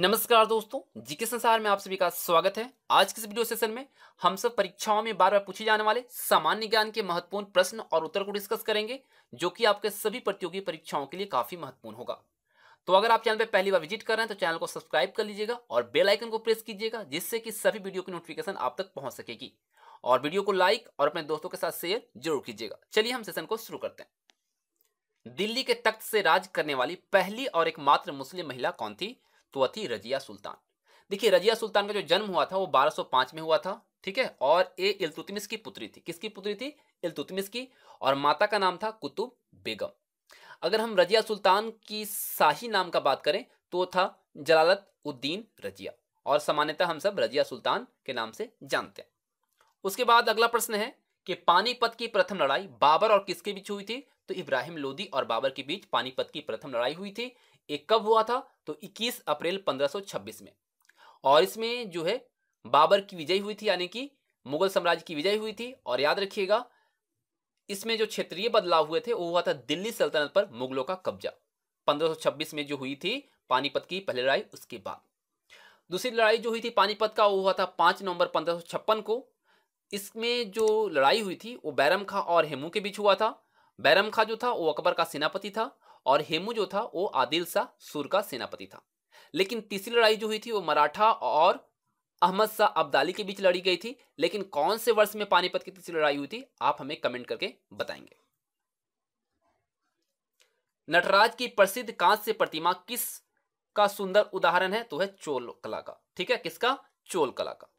नमस्कार दोस्तों, जीके संसार में आप सभी का स्वागत है। आज के इस वीडियो सेशन में हम सब परीक्षाओं में बार बार पूछे जाने वाले सामान्य ज्ञान के महत्वपूर्ण प्रश्न और उत्तर को डिस्कस करेंगे, जो कि आपके सभी प्रतियोगी परीक्षाओं के लिए काफ़ी महत्वपूर्ण होगा। तो अगर आप चैनल पर पहली बार विज़िट कर रहे हैं तो चैनल को सब्सक्राइब कर लीजिएगा और बेल आइकन को प्रेस कीजिएगा, जिससे कि सभी वीडियो की नोटिफिकेशन आप तक पहुँच सकेगी। और वीडियो को लाइक और अपने दोस्तों के साथ शेयर ज़रूर कीजिएगा। चलिए हम सेशन को शुरू करते हैं। दिल्ली के तख्त से राज करने वाली पहली और एकमात्र मुस्लिम महिला कौन थी? तो वह थी रजिया सुल्तान। देखिए, रजिया सुल्तान का जो जन्म हुआ था, वो 1205 में हुआ था, ठीक है? और ये इल्तुतमिश की पुत्री थी। किसकी पुत्री थी? इल्तुतमिश की। और माता का नाम था कुतुब बेगम। अगर हम रजिया सुल्तान की शाही नाम का बात करें तो था जलालत उद्दीन रजिया। और सामान्यतः हम सब रजिया सुल्तान के नाम से जानते हैं। उसके बाद अगला प्रश्न है कि पानीपत की प्रथम लड़ाई बाबर और किसके बीच हुई थी? तो इब्राहिम लोदी और बाबर के बीच पानीपत की प्रथम लड़ाई हुई थी। एक कब हुआ था? तो 21 अप्रैल 1526 में। और इसमें जो है, बाबर की विजय हुई थी, यानी कि मुगल साम्राज्य की विजय हुई थी। और याद रखिएगा, इसमें जो क्षेत्रीय बदलाव हुए थे, वो हुआ था दिल्ली सल्तनत पर मुगलों का कब्जा। 1526 में जो हुई थी पानीपत की पहली लड़ाई, उसके बाद। दूसरी लड़ाई जो हुई थी पानीपत का, वो हुआ था पाँच नवंबर पंद्रह को। इसमें जो लड़ाई हुई थी, वो बैरम खां और हेमू के बीच हुआ था। बैरम खां जो था, वो अकबर का सेनापति था। और हेमू जो था, वो आदिल शाह, सुर का सेनापति था। लेकिन तीसरी लड़ाई जो हुई थी, वो मराठा और अहमद शाह अब्दाली के बीच लड़ी गई थी। लेकिन कौन से वर्ष में पानीपत की तीसरी लड़ाई हुई थी, आप हमें कमेंट करके बताएँगे। नटराज की प्रसिद्ध कांस्य प्रतिमा किस का सुंदर उदाहरण है तो है चोल कला का। ठीक है, किसका? चोल कला का।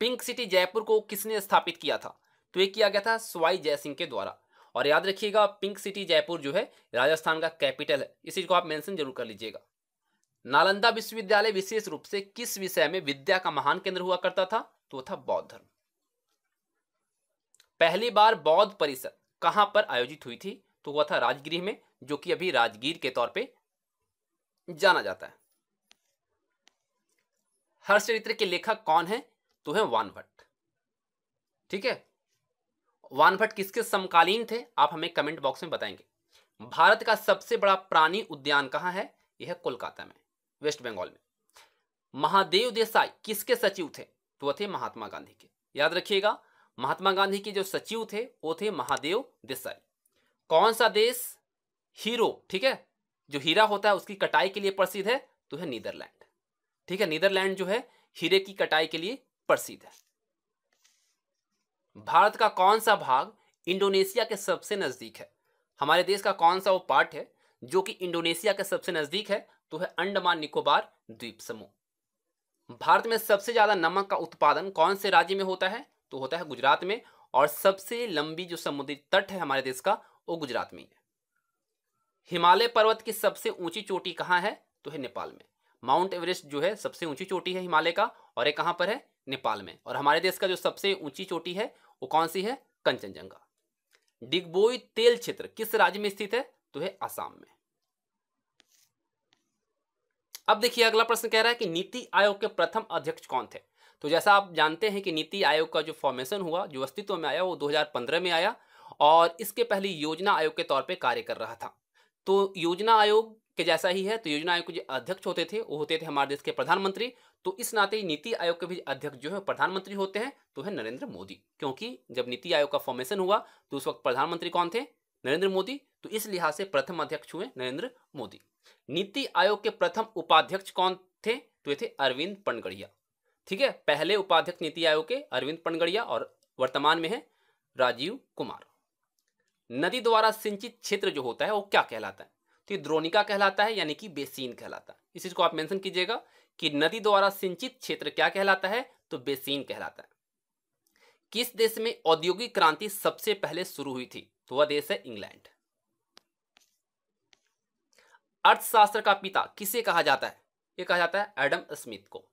पिंक सिटी जयपुर को किसने स्थापित किया था? तो ये किया गया था स्वाई जयसिंह के द्वारा। और याद रखिएगा, पिंक सिटी जयपुर जो है, राजस्थान का कैपिटल है। इस चीज़ को आप मेंशन ज़रूर कर लीजिएगा। नालंदा विश्वविद्यालय विशेष रूप से किस विषय में विद्या का महान केंद्र हुआ करता था? तो था बौद्ध धर्म। पहली बार बौद्ध परिषद कहाँ पर आयोजित हुई थी? तो हुआ था राजगृह में, जो कि अभी राजगीर के तौर पे जाना जाता है। हर्ष चरित्र के लेखक कौन है? तो है वान भट्ट ठीक है? वान भट्ट किसके समकालीन थे? आप हमें कमेंट बॉक्स में बताएँगे। भारत का सबसे बड़ा प्राणी उद्यान कहाँ है? यह कोलकाता में वेस्ट बंगाल में। महादेव देसाई किसके सचिव थे? तो वह थे महात्मा गांधी के। याद रखिएगा, महात्मा गांधी के जो सचिव थे, वो थे महादेव देसाई। कौन सा देश? हीरो, ठीक है? जो हीरा होता है, उसकी कटाई के लिए प्रसिद्ध है तो है नीदरलैंड। ठीक है, नीदरलैंड जो है, हीरे की कटाई के लिए प्रसिद्ध है। भारत का कौन सा भाग इंडोनेशिया के सबसे नज़दीक है? हमारे देश का कौन सा वो पार्ट है जो कि इंडोनेशिया के सबसे नज़दीक है? तो है अंडमान निकोबार द्वीप समूह। भारत में सबसे ज़्यादा नमक का उत्पादन कौन से राज्य में होता है? तो होता है गुजरात में, और सबसे लंबी जो समुद्री तट है हमारे देश का, वो गुजरात में है हिमालय पर्वत की सबसे ऊँची चोटी कहाँ है? तो है नेपाल में। माउंट एवरेस्ट जो है, सबसे ऊँची चोटी है हिमालय का, और ये कहाँ पर है? नेपाल में। और हमारे देश का जो सबसे ऊँची चोटी है, वो कौन सी है? कंचनजंगा। डिगबोई तेल क्षेत्र किस राज्य में स्थित है? तो है आसाम में। अब देखिए, अगला प्रश्न कह रहा है कि नीति आयोग के प्रथम अध्यक्ष कौन थे? तो जैसा आप जानते हैं कि नीति आयोग का जो फॉर्मेशन हुआ, जो अस्तित्व में आया, वो 2015 में आया और इसके पहले योजना आयोग के तौर पे कार्य कर रहा था। तो योजना आयोग के जैसा ही है तो योजना आयोग के जो अध्यक्ष होते थे, वो होते थे हमारे देश के प्रधानमंत्री तो इस नाते नीति आयोग के भी अध्यक्ष जो है प्रधानमंत्री होते हैं तो है नरेंद्र मोदी। क्योंकि जब नीति आयोग का फॉर्मेशन हुआ तो उस वक्त प्रधानमंत्री कौन थे? नरेंद्र मोदी। तो इस लिहाज से प्रथम अध्यक्ष हुए नरेंद्र मोदी। नीति आयोग के प्रथम उपाध्यक्ष कौन थे? तो ये थे अरविंद पनगड़िया। ठीक है, पहले उपाध्यक्ष नीति आयोग के अरविंद पनगड़िया और वर्तमान में है राजीव कुमार। नदी द्वारा सिंचित क्षेत्र जो होता है, वो क्या कहलाता है? तो ये द्रोणिका कहलाता है, यानी कि बेसीन कहलाता है। इस चीज़ को आप मेंशन कीजिएगा। कि नदी द्वारा सिंचित क्षेत्र क्या कहलाता है? तो बेसीन कहलाता है। किस देश में औद्योगिक क्रांति सबसे पहले शुरू हुई थी? तो वह देश है इंग्लैंड। अर्थशास्त्र का पिता किसे कहा जाता है? यह कहा जाता है एडम स्मिथ को।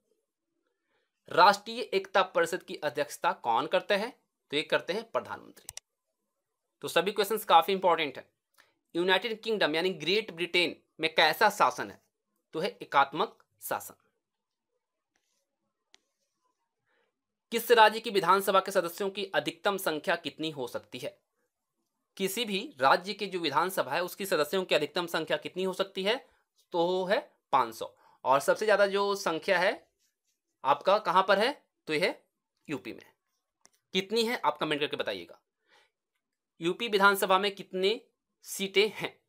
राष्ट्रीय एकता परिषद की अध्यक्षता कौन करते हैं? तो ये करते हैं प्रधानमंत्री। तो सभी क्वेश्चंस काफ़ी इंपॉर्टेंट है। यूनाइटेड किंगडम यानी ग्रेट ब्रिटेन में कैसा शासन है? तो है एकात्मक शासन। किस राज्य की विधानसभा के सदस्यों की अधिकतम संख्या कितनी हो सकती है? किसी भी राज्य की जो विधानसभा है, उसकी सदस्यों की अधिकतम संख्या कितनी हो सकती है? तो है 500 और सबसे ज़्यादा जो संख्या है, आपका कहाँ पर है? तो यह यूपी में। कितनी है, आप कमेंट करके बताइएगा। यूपी विधानसभा में कितने सीटें हैं?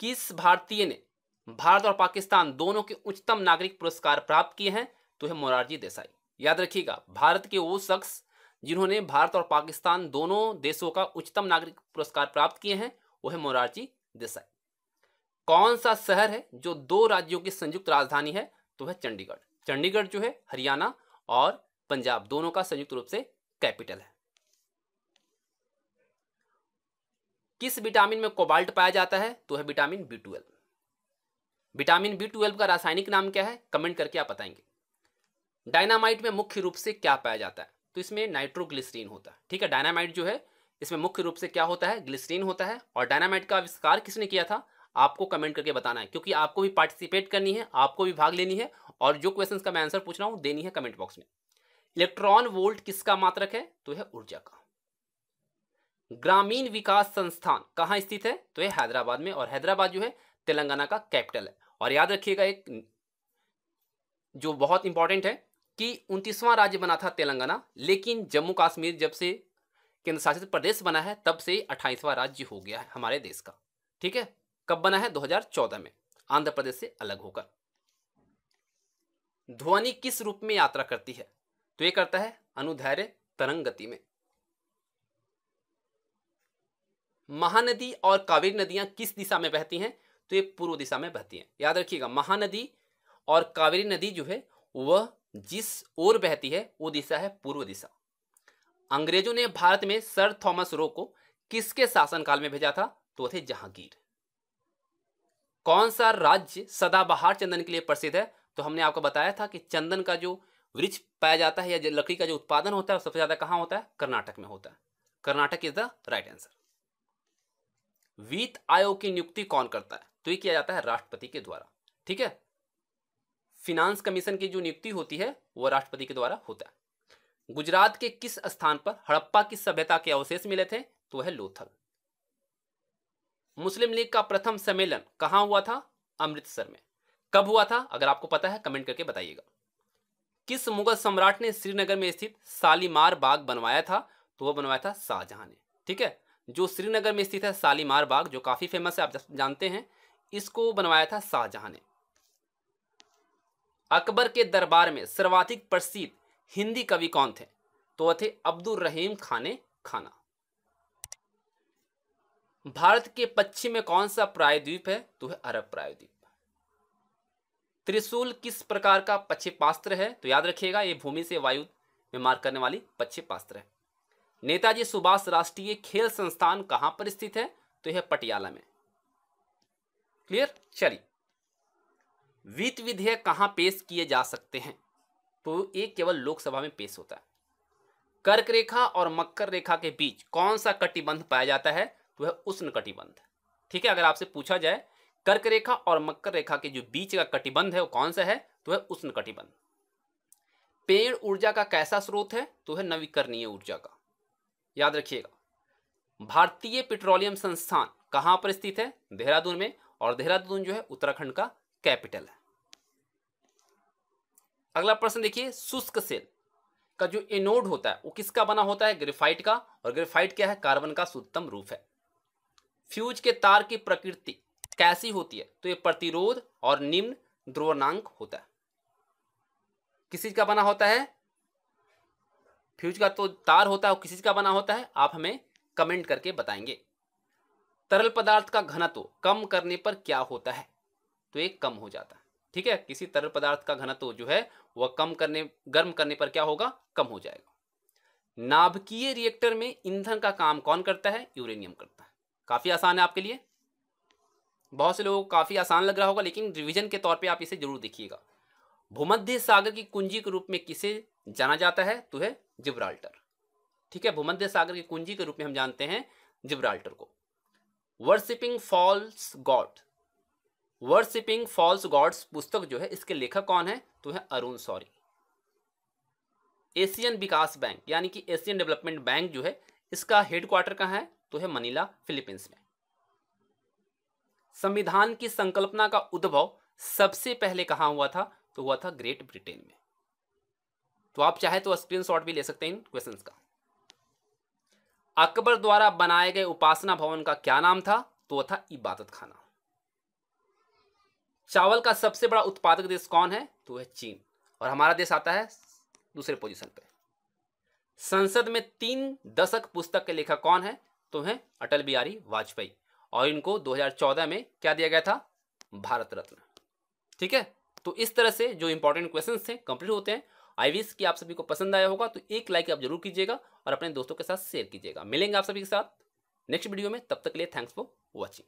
किस भारतीय ने भारत और पाकिस्तान दोनों के उच्चतम नागरिक पुरस्कार प्राप्त किए हैं? तो है मोरारजी देसाई। याद रखिएगा, भारत के वो शख्स जिन्होंने भारत और पाकिस्तान दोनों देशों का उच्चतम नागरिक पुरस्कार प्राप्त किए हैं, वो है मोरारजी देसाई। कौन सा शहर है जो दो राज्यों की संयुक्त राजधानी है? तो है चंडीगढ़। चंडीगढ़ जो है हरियाणा और पंजाब, दोनों का संयुक्त रूप से कैपिटल है। किस विटामिन में कोबाल्ट पाया जाता है? तो है vitamin B twelve. Vitamin B twelve का रासायनिक नाम क्या है? कमेंट करके आप बताएँगे। डायनामाइट में मुख्य रूप से क्या पाया जाता है? तो इसमें नाइट्रोग्लिसरीन होता है, ठीक है? डायनामाइट जो है, इसमें मुख्य रूप से क्या होता है? ग्लिसरीन होता है। और डायनामाइट का आविष्कार किसने किया था? आपको कमेंट करके बताना है, क्योंकि आपको भी पार्टिसिपेट करनी है, आपको भी भाग लेनी है, और जो क्वेश्चंस का मैं आंसर पूछ रहा हूँ, देनी है कमेंट बॉक्स में। इलेक्ट्रॉन वोल्ट किसका मात्रक है? तो है ऊर्जा का। ग्रामीण विकास संस्थान कहाँ स्थित है? तो ये हैदराबाद में, और हैदराबाद जो है, तेलंगाना का कैपिटल है। और याद रखिएगा एक जो बहुत इंपॉर्टेंट है कि उनतीसवां राज्य बना था तेलंगाना, लेकिन जम्मू कश्मीर जब से केंद्र शासित प्रदेश बना है, तब से अट्ठाईसवां राज्य हो गया है हमारे देश का। ठीक है? कब बना है? 2014 में। आंध्र प्रदेश से अलग होकर। ध्वनि किस रूप में यात्रा करती है? तो ये करता है अनुधैर्य तरंग गति में। महानदी और कावेरी नदियाँ किस दिशा में बहती हैं? तो ये पूर्व दिशा में बहती हैं। याद रखिएगा, महानदी और कावेरी नदी जो है, वह जिस ओर बहती है, वो दिशा है पूर्व दिशा। अंग्रेज़ों ने भारत में सर थॉमस रो को किसके शासनकाल में भेजा था? तो थे जहांगीर। कौन सा राज्य सदाबहार चंदन के लिए प्रसिद्ध है? तो हमने आपको बताया था कि चंदन का जो वृक्ष पाया जाता है या लकड़ी का जो उत्पादन होता है, सबसे ज़्यादा कहाँ होता है? कर्नाटक में होता है। Karnataka is the right answer वित्त आयोग की नियुक्ति कौन करता है? तो ये किया जाता है राष्ट्रपति के द्वारा। ठीक है? फिनांस कमीशन की जो नियुक्ति होती है वह राष्ट्रपति के द्वारा होता है। गुजरात के किस स्थान पर हड़प्पा की सभ्यता के अवशेष मिले थे तो वह लोथल। मुस्लिम लीग का प्रथम सम्मेलन कहाँ हुआ था? अमृतसर में। कब हुआ था? अगर आपको पता है, कमेंट करके बताइएगा। किस मुगल सम्राट ने श्रीनगर में स्थित सालीमार बाग बनवाया था तो वह बनवाया था शाहजहां ने। ठीक है? जो श्रीनगर में स्थित है सालीमार बाग, जो काफ़ी फ़ेमस है, आप जानते हैं, इसको बनवाया था शाहजहां ने। अकबर के दरबार में सर्वाधिक प्रसिद्ध हिंदी कवि कौन थे? तो वह थे अब्दुल रहीम खाने खाना। भारत के पश्चिम में कौन सा प्रायद्वीप है? तो है अरब प्रायद्वीप। त्रिशूल किस प्रकार का पक्षेपास्त्र है? तो याद रखिएगा, ये भूमि से वायु में मार करने वाली पक्षेपास्त्र है। नेताजी सुभाष राष्ट्रीय खेल संस्थान कहाँ पर स्थित है? तो यह पटियाला में। क्लियर? चलिए। वित्त विधेयक कहाँ पेश किए जा सकते हैं? तो ये केवल लोकसभा में पेश होता है। कर्क रेखा और मकर रेखा के बीच कौन सा कटिबंध पाया जाता है? तो वह उष्ण कटिबंध। ठीक है, अगर आपसे पूछा जाए, कर्क रेखा और मकर रेखा के जो बीच का कटिबंध है वो कौन सा है? तो वह उष्ण कटिबंध। पेड़ ऊर्जा का कैसा स्रोत है? तो है नवीकरणीय ऊर्जा का। याद रखिएगा, भारतीय पेट्रोलियम संस्थान कहाँ पर स्थित है? देहरादून में। और देहरादून जो है उत्तराखंड का कैपिटल है। अगला प्रश्न देखिए, शुष्क सेल का जो एनोड होता है, वो किसका बना होता है? ग्रेफाइट का। और ग्रेफाइट क्या है? कार्बन का शुद्धतम रूप है। फ्यूज के तार की प्रकृति कैसी होती है? तो ये प्रतिरोध और निम्न ध्रुवनांक होता है। किस का बना होता है? फ्यूज का तो तार होता है, वो किस का बना होता है? आप हमें कमेंट करके बताएँगे। तरल पदार्थ का घनत्व कम करने पर क्या होता है? तो ये कम हो जाता है। ठीक है? किसी तरल पदार्थ का घनत्व जो है, वह कम करने, गर्म करने पर क्या होगा? कम हो जाएगा। नाभिकीय रिएक्टर में ईंधन का काम कौन करता है? यूरेनियम करता है। काफ़ी आसान है आपके लिए? बहुत से लोगों को काफ़ी आसान लग रहा होगा, लेकिन रिवीजन के तौर पे आप इसे ज़रूर देखिएगा। भूमध्य सागर की कुंजी के रूप में किसे जाना जाता है? तो है जिब्राल्टर। ठीक है? भूमध्य सागर की कुंजी के रूप में हम जानते हैं जिब्राल्टर को। Worshipping false god worshipping false gods पुस्तक जो है, इसके लेखक कौन है? तो है अरुण सौरी। एशियन विकास बैंक यानी कि एशियन डेवलपमेंट बैंक जो है, इसका हेडक्वार्टर कहाँ है? तो है मनीला फिलीपींस में। संविधान की संकल्पना का उद्भव सबसे पहले कहाँ हुआ था? तो हुआ था ग्रेट ब्रिटेन में। तो आप चाहे तो स्क्रीनशॉट भी ले सकते हैं इन क्वेश्चंस का। अकबर द्वारा बनाए गए उपासना भवन का क्या नाम था? तो वह था इबादत खाना चावल का सबसे बड़ा उत्पादक देश कौन है? तो है चीन। और हमारा देश आता है दूसरे पोजीशन पे। संसद में तीन दशक पुस्तक के लेखक कौन है? तो है अटल बिहारी वाजपेयी। और इनको 2014 में क्या दिया गया था? भारत रत्न। ठीक है? तो इस तरह से जो इंपॉर्टेंट क्वेश्चन थे कंप्लीट होते हैं। आई विश कि आप सभी को पसंद आया होगा तो एक लाइक आप ज़रूर कीजिएगा और अपने दोस्तों के साथ शेयर कीजिएगा। मिलेंगे आप सभी के साथ नेक्स्ट वीडियो में। तब तक के लिए थैंक्स फॉर वॉचिंग